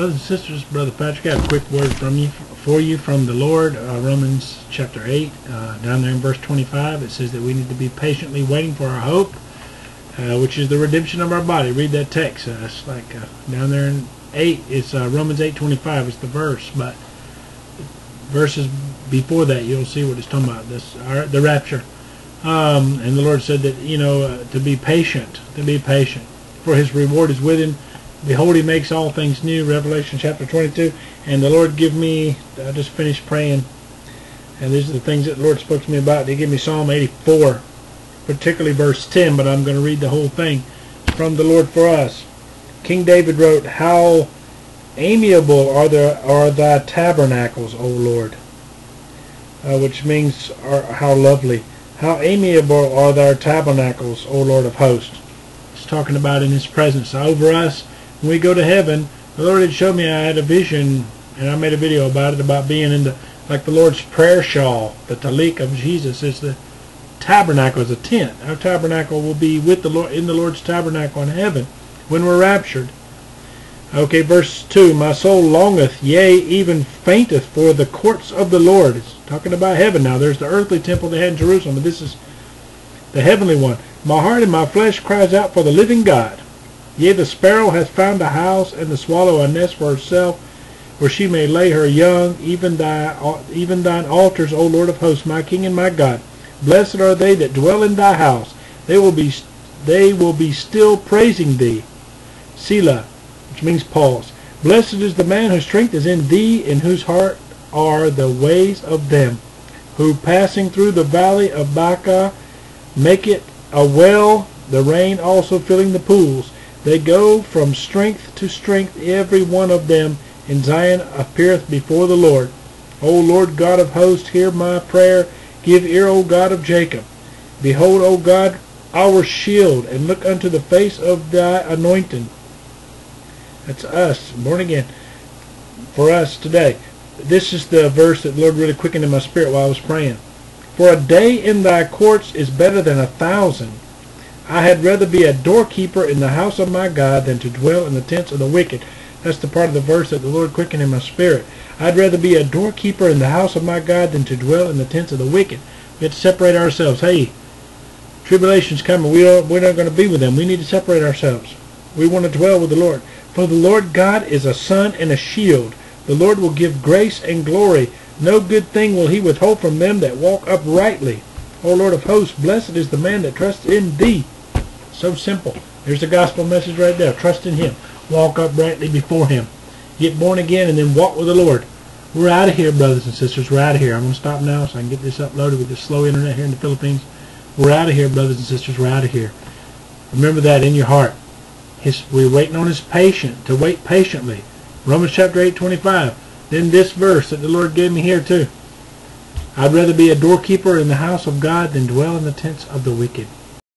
Brothers and sisters, Brother Patrick, I have a quick word from you for you from the Lord. Uh, Romans chapter 8, uh, down there in verse 25, it says that we need to be patiently waiting for our hope, uh, which is the redemption of our body. Read that text. Uh, it's like uh, down there in 8, it's uh, Romans 8.25, it's the verse, but verses before that, you'll see what it's talking about, this our, the rapture. Um, and the Lord said that, you know, to be patient, to be patient, for his reward is with him Behold, he makes all things new, Revelation chapter 22. And the Lord give me, I just finished praying, and these are the things that the Lord spoke to me about. He gave me Psalm 84, particularly verse 10, but I'm going to read the whole thing from the Lord for us. King David wrote, How amiable are, the, are thy tabernacles, O Lord, uh, which means are, how lovely. How amiable are thy tabernacles, O Lord of hosts. He's talking about in his presence over us when we go to heaven, the Lord had showed me I had a vision, and I made a video about it, about being in the, like the Lord's prayer shawl, the tallit of Jesus is the tabernacle, is a tent. Our tabernacle will be with the Lord, in the Lord's tabernacle in heaven when we're raptured. Okay, verse 2, My soul longeth, yea, even fainteth for the courts of the Lord. It's talking about heaven now. There's the earthly temple they had in Jerusalem, but this is the heavenly one. My heart and my flesh cries out for the living God. Yea, the sparrow hath found a house, and the swallow a nest for herself, where she may lay her young, even, thy, even thine altars, O Lord of hosts, my King and my God. Blessed are they that dwell in thy house. They will be, they will be still praising thee. Selah, which means pause. Blessed is the man whose strength is in thee, in whose heart are the ways of them, who passing through the valley of Baca make it a well, the rain also filling the pools. They go from strength to strength, every one of them in Zion appeareth before the Lord. O Lord God of hosts, hear my prayer. Give ear, O God of Jacob. Behold, O God, our shield, and look unto the face of thy anointed. That's us, born again, for us today. This is the verse that the Lord really quickened in my spirit while I was praying. For a day in thy courts is better than a thousand. I had rather be a doorkeeper in the house of my God than to dwell in the tents of the wicked. That's the part of the verse that the Lord quickened in my spirit. I'd rather be a doorkeeper in the house of my God than to dwell in the tents of the wicked. We have to separate ourselves. Hey, tribulation's coming. We don't, we're not going to be with them. We need to separate ourselves. We want to dwell with the Lord. For the Lord God is a sun and a shield. The Lord will give grace and glory. No good thing will he withhold from them that walk uprightly. O Lord of hosts, blessed is the man that trusts in thee. So simple. There's the gospel message right there. Trust in Him. Walk uprightly before Him. Get born again and then walk with the Lord. We're out of here, brothers and sisters. We're out of here. I'm going to stop now so I can get this uploaded with this slow internet here in the Philippines. We're out of here, brothers and sisters. We're out of here. Remember that in your heart. His, we're waiting on His patient, to wait patiently. Romans chapter 8, 25. Then this verse that the Lord gave me here too. I'd rather be a doorkeeper in the house of God than dwell in the tents of the wicked.